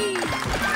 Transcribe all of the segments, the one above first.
Whee!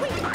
Wait.